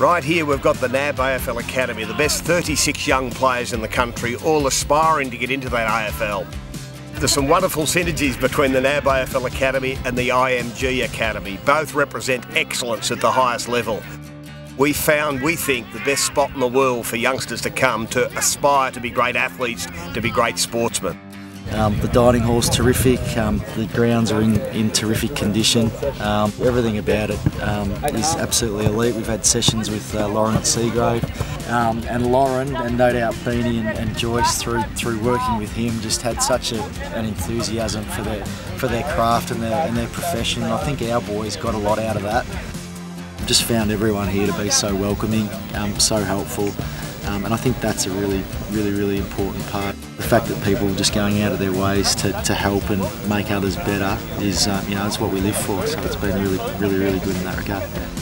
Right here we've got the NAB AFL Academy, the best 36 young players in the country, all aspiring to get into that AFL. There's some wonderful synergies between the NAB AFL Academy and the IMG Academy. Both represent excellence at the highest level. We found, we think, the best spot in the world for youngsters to come to aspire to be great athletes, to be great sportsmen. Um, the dining hall's terrific. Um, the grounds are in, in terrific condition. Um, everything about it um, is absolutely elite. We've had sessions with uh, Loren at Seagrave, um, and Loren, and no doubt Beanie and, and, Joyce through through working with him, just had such a, an enthusiasm for their for their craft and their and their profession. I think our boys got a lot out of that. Just found everyone here to be so welcoming, um, so helpful. Um, and I think that's a really, really, really important part. The fact that people are just going out of their ways to, to help and make others better is, um, you know, it's what we live for. So it's been really, really, really good in that regard.